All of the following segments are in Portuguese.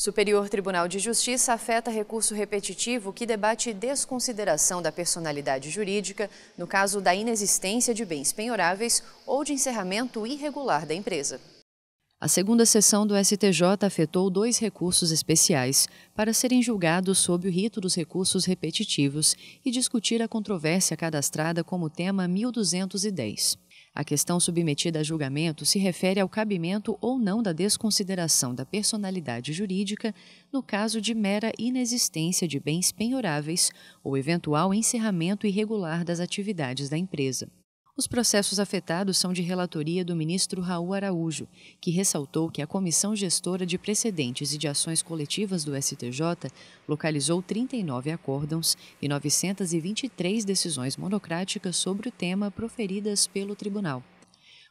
Superior Tribunal de Justiça afeta recurso repetitivo que debate desconsideração da personalidade jurídica no caso da inexistência de bens penhoráveis ou de encerramento irregular da empresa. A segunda sessão do STJ afetou dois recursos especiais para serem julgados sob o rito dos recursos repetitivos e discutir a controvérsia cadastrada como tema 1210. A questão submetida a julgamento se refere ao cabimento ou não da desconsideração da personalidade jurídica no caso de mera inexistência de bens penhoráveis ou eventual encerramento irregular das atividades da empresa. Os processos afetados são de relatoria do ministro Raul Araújo, que ressaltou que a Comissão Gestora de Precedentes e de Ações Coletivas do STJ localizou 39 acórdãos e 923 decisões monocráticas sobre o tema proferidas pelo tribunal.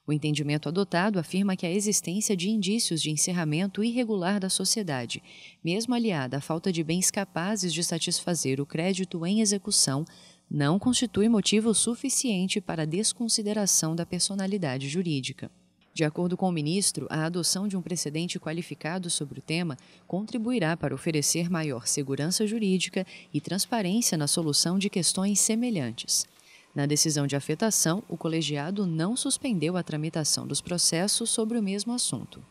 O entendimento adotado afirma que a existência de indícios de encerramento irregular da sociedade, mesmo aliada à falta de bens capazes de satisfazer o crédito em execução, não constitui motivo suficiente para desconsideração da personalidade jurídica. De acordo com o ministro, a adoção de um precedente qualificado sobre o tema contribuirá para oferecer maior segurança jurídica e transparência na solução de questões semelhantes. Na decisão de afetação, o colegiado não suspendeu a tramitação dos processos sobre o mesmo assunto.